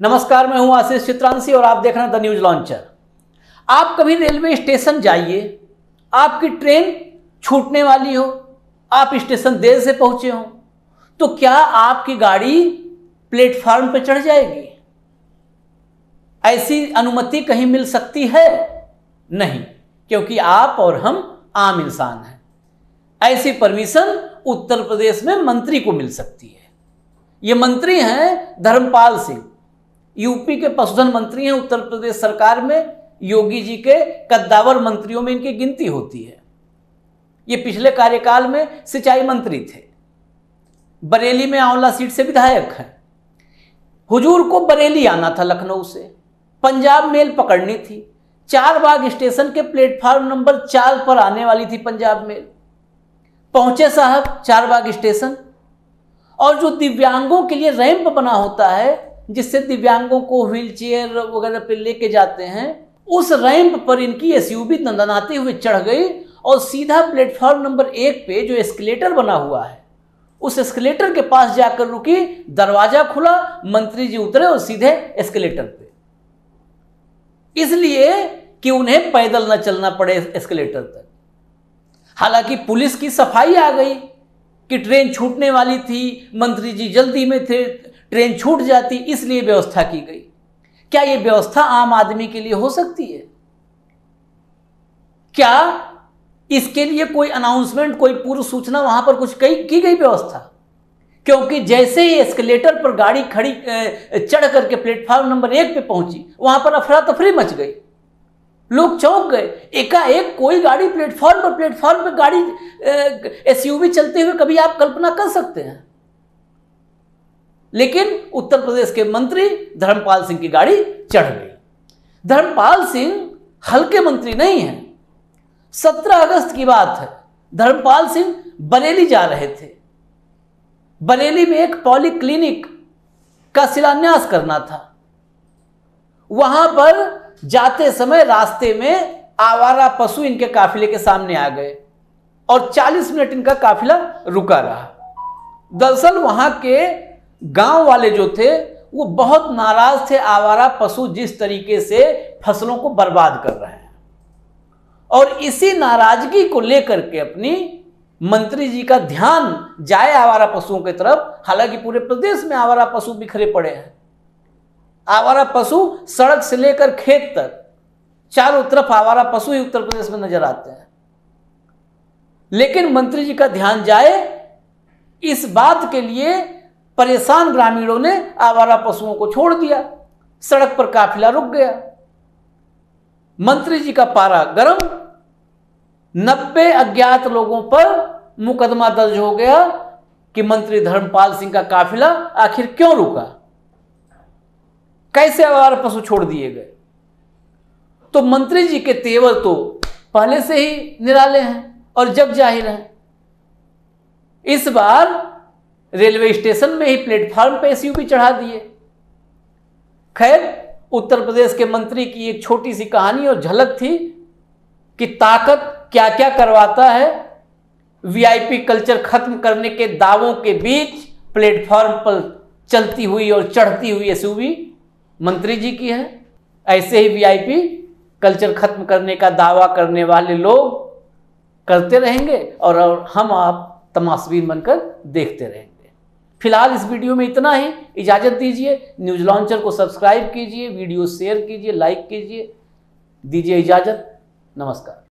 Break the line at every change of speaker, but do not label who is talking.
नमस्कार, मैं हूँ आशीष चित्रांशी और आप देख रहे हैं द न्यूज़ लॉन्चर आप कभी रेलवे स्टेशन जाइए, आपकी ट्रेन छूटने वाली हो, आप स्टेशन देर से पहुँचे हो तो क्या आपकी गाड़ी प्लेटफार्म पर चढ़ जाएगी? ऐसी अनुमति कहीं मिल सकती है? नहीं, क्योंकि आप और हम आम इंसान हैं। ऐसी परमिशन उत्तर प्रदेश में मंत्री को मिल सकती है। ये मंत्री हैं धर्मपाल सिंह। यूपी के पशुधन मंत्री हैं, उत्तर प्रदेश सरकार में, योगी जी के कद्दावर मंत्रियों में इनकी गिनती होती है। ये पिछले कार्यकाल में सिंचाई मंत्री थे। बरेली में आंवला सीट से विधायक हैं। हुजूर को बरेली आना था लखनऊ से। पंजाब मेल पकड़नी थी। चार बाग स्टेशन के प्लेटफॉर्म नंबर चार पर आने वाली थी पंजाब मेल। पहुँचे साहब, चार बाग स्टेशन। और जो दिव्यांगों के लिए रैंप बना होता है जिससे दिव्यांगों को व्हील चेयर वगैरह पे लेके जाते हैं, उस रैंप पर इनकी एसयूवी नंदनाते हुए चढ़ गई और सीधा प्लेटफॉर्म नंबर एक पे जो एस्केलेटर बना हुआ है, उस एस्केलेटर के पास जाकर रुकी, दरवाज़ा खुला, मंत्री जी उतरे और सीधे एस्केलेटर पे। इसलिए कि उन्हें पैदल न चलना पड़े एस्केलेटर तक। हालाँकि पुलिस की सफ़ाई आ गई कि ट्रेन छूटने वाली थी, मंत्री जी जल्दी में थे ट्रेन छूट जाती, इसलिए व्यवस्था की गई। क्या यह व्यवस्था आम आदमी के लिए हो सकती है? क्या इसके लिए कोई अनाउंसमेंट कोई पूर्व सूचना वहाँ पर कुछ कई की गई व्यवस्था? क्योंकि जैसे ही एस्केलेटर पर गाड़ी खड़ी चढ़ करके प्लेटफॉर्म नंबर एक पे पहुँची, वहाँ पर अफरा तफरी मच गई। लोग चौंक गए। एकाएक कोई गाड़ी प्लेटफॉर्म पर प्लेटफॉर्म पर गाड़ी एसयूवी चलते हुए कभी आप कल्पना कर सकते हैं? लेकिन उत्तर प्रदेश के मंत्री धर्मपाल सिंह की गाड़ी चढ़ गई। धर्मपाल सिंह हल्के मंत्री नहीं हैं। सत्रह अगस्त की बात है। धर्मपाल सिंह बरेली जा रहे थे। बरेली में एक पॉली क्लिनिक का शिलान्यास करना था। वहाँ पर जाते समय रास्ते में आवारा पशु इनके काफिले के सामने आ गए और 40 मिनट इनका काफिला रुका रहा। दरअसल वहाँ के गाँव वाले जो थे, वो बहुत नाराज़ थे आवारा पशु जिस तरीके से फ़सलों को बर्बाद कर रहे हैं। और इसी नाराज़गी को लेकर के अपनी मंत्री जी का ध्यान जाए आवारा पशुओं की तरफ़। हालाँकि पूरे प्रदेश में आवारा पशु बिखरे पड़े हैं। आवारा पशु सड़क से लेकर खेत तक, चारों तरफ़ आवारा पशु ही उत्तर प्रदेश में नज़र आते हैं। लेकिन मंत्री जी का ध्यान जाए, इस बात के लिए परेशान ग्रामीणों ने आवारा पशुओं को छोड़ दिया। सड़क पर काफिला रुक गया। मंत्री जी का पारा गरम। नब्बे अज्ञात लोगों पर मुकदमा दर्ज हो गया कि मंत्री धर्मपाल सिंह का काफिला आखिर क्यों रुका? कैसे आवारा पशु छोड़ दिए गए? तो मंत्री जी के तेवर तो पहले से ही निराले हैं और जग ज़ाहिर हैं। इस बार रेलवे स्टेशन में ही प्लेटफॉर्म पे एसयूवी चढ़ा दिए। खैर, उत्तर प्रदेश के मंत्री की एक छोटी सी कहानी और झलक थी कि ताकत क्या क्या करवाता है। वीआईपी कल्चर खत्म करने के दावों के बीच प्लेटफॉर्म पर चलती हुई और चढ़ती हुई एसयूवी मंत्री जी की है। ऐसे ही वीआईपी कल्चर खत्म करने का दावा करने वाले लोग करते रहेंगे और हम आप तमाशबीन बनकर देखते रहेंगे। फ़िलहाल इस वीडियो में इतना ही। इजाज़त दीजिए, न्यूज़ लॉन्चर को सब्सक्राइब कीजिए, वीडियो शेयर कीजिए, लाइक कीजिए, दीजिए इजाज़त। नमस्कार।